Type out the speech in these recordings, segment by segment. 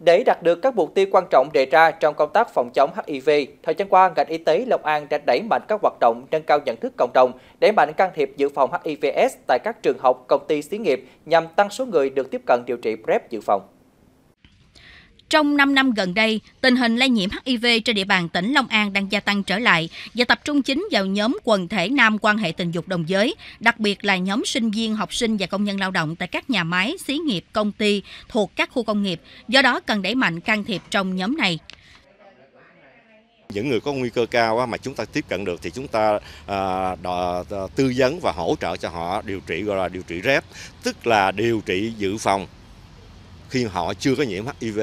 Để đạt được các mục tiêu quan trọng đề ra trong công tác phòng chống HIV, thời gian qua, ngành y tế Long An đã đẩy mạnh các hoạt động nâng cao nhận thức cộng đồng, đẩy mạnh can thiệp dự phòng HIVS tại các trường học, công ty xí nghiệp nhằm tăng số người được tiếp cận điều trị PrEP dự phòng. Trong 5 năm gần đây, tình hình lây nhiễm HIV trên địa bàn tỉnh Long An đang gia tăng trở lại và tập trung chính vào nhóm quần thể nam quan hệ tình dục đồng giới, đặc biệt là nhóm sinh viên, học sinh và công nhân lao động tại các nhà máy, xí nghiệp, công ty thuộc các khu công nghiệp. Do đó cần đẩy mạnh can thiệp trong nhóm này những người có nguy cơ cao mà chúng ta tiếp cận được thì chúng ta à, à, tư vấn và hỗ trợ cho họ điều trị gọi là điều trị REP, tức là điều trị dự phòng khi họ chưa có nhiễm HIV.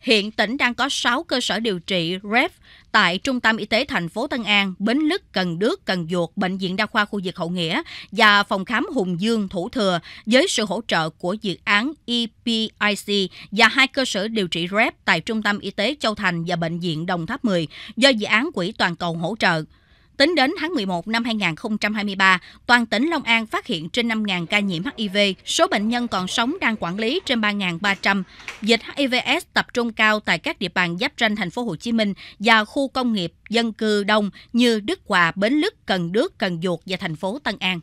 Hiện tỉnh đang có 6 cơ sở điều trị REF tại Trung tâm Y tế thành phố Tân An, Bến Lức, Cần Đước, Cần Duột, Bệnh viện Đa khoa khu vực Hậu Nghĩa và phòng khám Hùng Dương, Thủ Thừa với sự hỗ trợ của dự án EPIC và hai cơ sở điều trị REF tại Trung tâm Y tế Châu Thành và Bệnh viện Đồng Tháp 10 do dự án Quỹ Toàn cầu hỗ trợ. Tính đến tháng 11 năm 2023, toàn tỉnh Long An phát hiện trên 5.000 ca nhiễm HIV, số bệnh nhân còn sống đang quản lý trên 3.300. Dịch HIVS tập trung cao tại các địa bàn giáp ranh thành phố Hồ Chí Minh và khu công nghiệp dân cư đông như Đức Hòa, Bến Lức, Cần Đước, Cần Duột và thành phố Tân An.